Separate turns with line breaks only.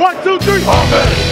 One, two, three.
Amen.